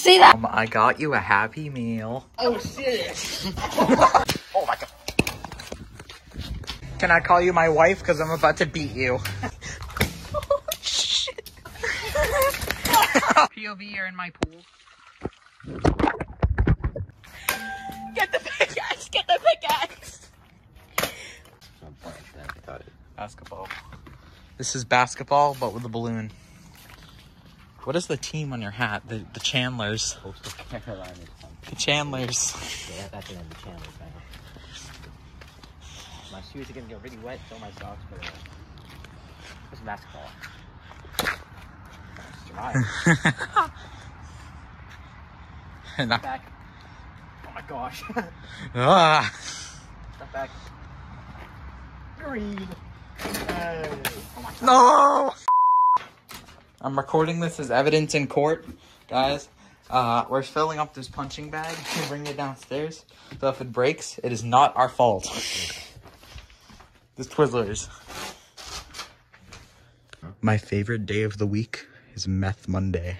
see that? Um, I got you a happy meal. Oh shit! Oh my god. Can I call you my wife? Because I'm about to beat you. Oh, shit. POV, you're in my pool. Get the pickaxe! Get the pickaxe! Basketball. This is basketball, but with a balloon. What is the team on your hat? The the Chandlers. The Chandlers. Yeah, that's gonna be Chandler's now. My shoes are gonna get really wet, so my socks, but uh, it's basketball. It's dry. And back. Oh my gosh. ah. Step back. Green. Hey. Oh my No! I'm recording this as evidence in court, guys. Uh, we're filling up this punching bag and bring it downstairs. So if it breaks, it is not our fault. This Twizzlers. My favorite day of the week is Meth Monday.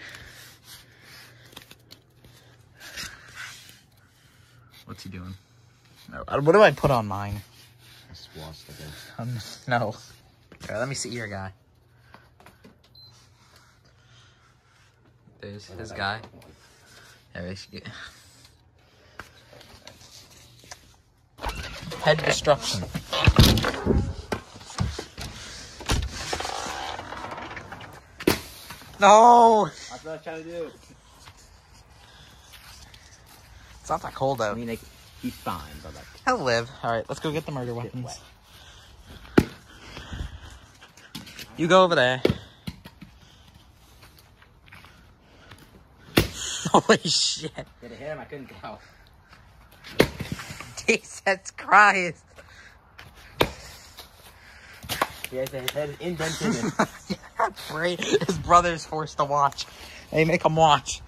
What's he doing? No, What do I put on mine? swastika. Um, no. Here, let me see your guy. There's his guy. Yeah, we should get... Head destruction. No! That's what I was trying to do. It's not that cold though. I mean, like, he's fine, but like, He'll live. Alright, let's go get the murder weapons. You go over there. Holy shit. did it hit him? I couldn't go. Jesus Christ. He has his head indented. in- Great. His brother's forced to watch. Hey, make him watch.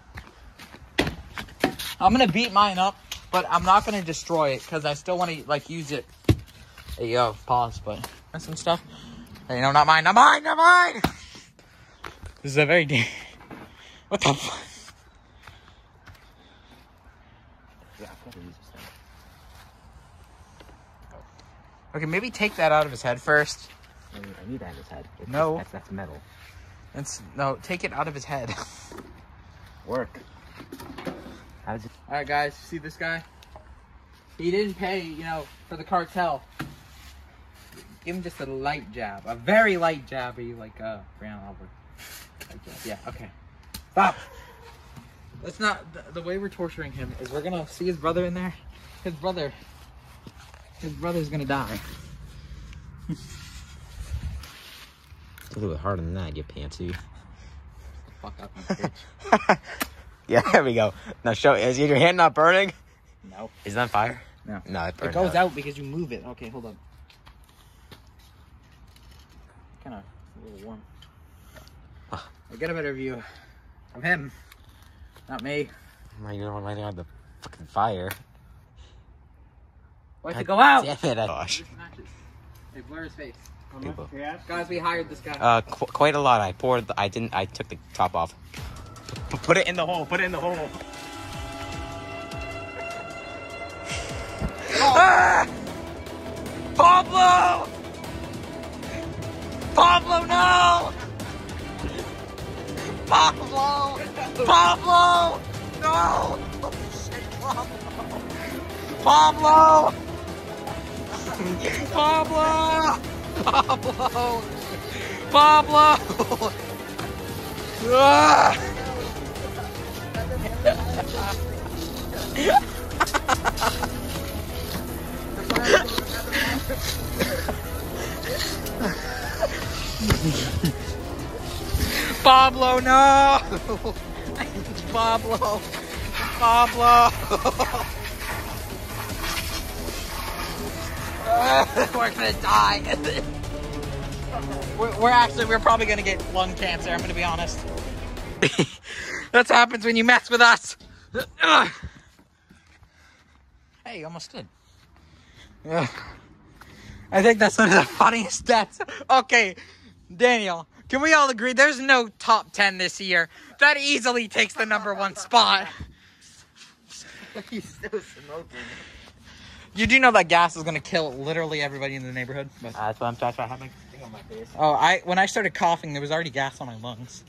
I'm gonna beat mine up, but I'm not gonna destroy it because I still want to like use it. Hey, yo, pause, but some stuff. Hey, no, not mine, not mine, not mine. This is a very. What the? Fuck? yeah, I gotta use this thing. Okay, maybe take that out of his head first. I need, I need that in his head. It's No. That's, that's metal. It's no, take it out of his head. Work. How does it? All right, guys, see this guy? He didn't pay, you know, for the cartel. Give him just a light jab, a very light jab. Are you like uh, Brian Albert? Yeah. Okay. Stop. Let's not. The, the way we're torturing him is we're gonna see his brother in there. His brother. His brother's gonna die. It's a little bit harder than that, you pantsy. Fuck up, bitch. Yeah, there we go. Now show. Is your hand not burning? No. Is it on fire? No. No, it It goes out because you move it. Okay, hold on. Kind of a little warm. I get a better view of him, not me. Why you don't lighting on the fucking fire? Why'd it go out? Damn it! I- Gosh. Matches. Hey, blur his face. People. Guys, we hired this guy. Uh, qu- quite a lot. I poured. The, I didn't. I took the top off. P- put it in the hole. Put it in the hole. Ah! Pablo! Pablo, no! Pablo! Pablo! No! Oh, shit, Pablo! Pablo! Pablo! Pablo! Pablo! Ah! Pablo, no! Pablo! Pablo! we're gonna die. we're, we're actually, we're probably gonna get lung cancer, I'm gonna be honest. That's what happens when you mess with us. hey, you almost did. Yeah. I think that's one of the funniest deaths. Okay, Daniel, Can we all agree there's no top 10 this year? That easily takes the number one spot. He's still smoking. You do know that gas is gonna kill literally everybody in the neighborhood. But, that's what I'm that's what happened on my face. oh, I when I started coughing, there was already gas on my lungs.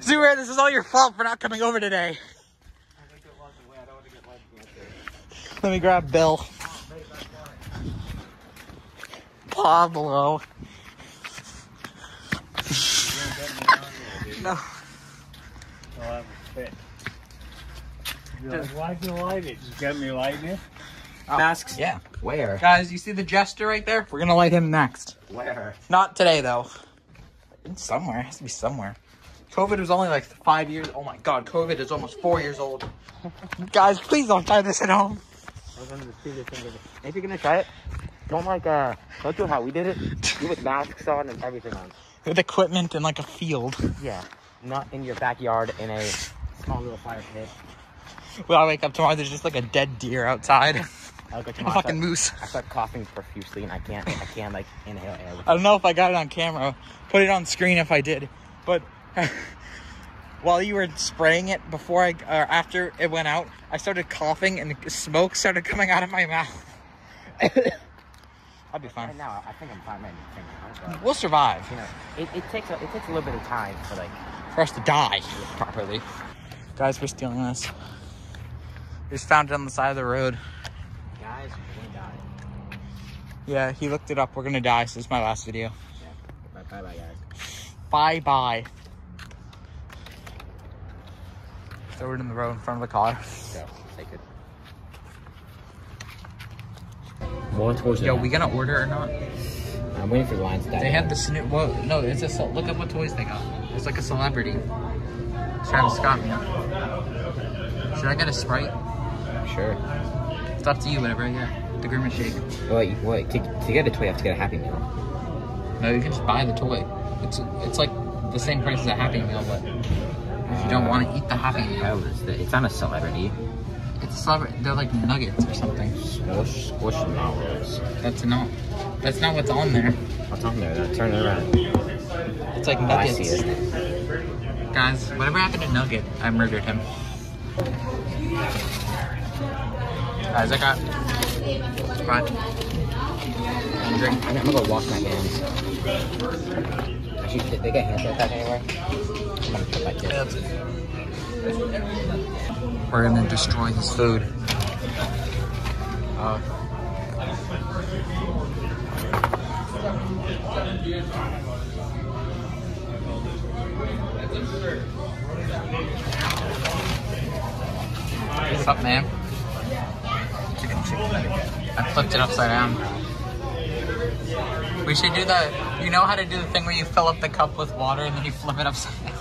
Zura, this is all your fault for not coming over today. Let me grab Bill. Pablo. no. Why'd you light it? You got me lighting it? Masks? Yeah. Where? Guys, you see the jester right there? We're gonna light him next. Where? Not today though. It's somewhere. It has to be somewhere. COVID was only like five years. Oh my god, COVID is almost four years old. Guys, please don't try this at home. If you're gonna try it, don't like uh, don't do how we did it. Do with masks on and everything on. With equipment in like a field. Yeah, not in your backyard in a small little fire pit. When I wake up tomorrow, there's just like a dead deer outside. I'll go A tomorrow. fucking moose. I start coughing profusely and I can't, I can't like inhale air. I don't know if I got it on camera. Put it on screen if I did. But while you were spraying it before I or after it went out, I started coughing and smoke started coming out of my mouth. I'll be fine. Right now, I think I'm fine right now. We'll survive you know, it, it takes a, it takes a little bit of time for like for us to die properly. Guys, we're stealing this. Just found it on the side of the road. guys, we're gonna die. Yeah, he looked it up. We're gonna die. So this is my last video. Bye bye, bye guys. Bye bye. Throw it in the road in front of the car. Go, take it. More toys. Yo, we gonna order or not? I'm waiting for the lines to die. They have the. Whoa, no, it's a. Look at what toys they got. It's like a celebrity. Travis Scott. Should I get a sprite? Sure. It's up to you. Whatever I get. The Grimace shake. Well, you, well to, to get a toy, you have to get a Happy Meal. No, you can just buy the toy. It's it's like the same price as a Happy Meal, but if you don't uh, want to eat the Happy Meal, that? It's not a celebrity. it's a celebrity. They're like nuggets or something. Squish, squish squishmallows. That's not. That's not what's on there. What's on there? Then turn it around. It's like Oh, nuggets. it. Guys, whatever happened to Nugget, I murdered him. Guys, I got Sprite. And drink. I'm, gonna go wash my hands. Actually, they, they get hand sanitizer anywhere. I'm gonna put like this. We're gonna destroy his food. Uh, what's up, man? I flipped it upside down. We should do the. You know how to do the thing where you fill up the cup with water and then you flip it upside down.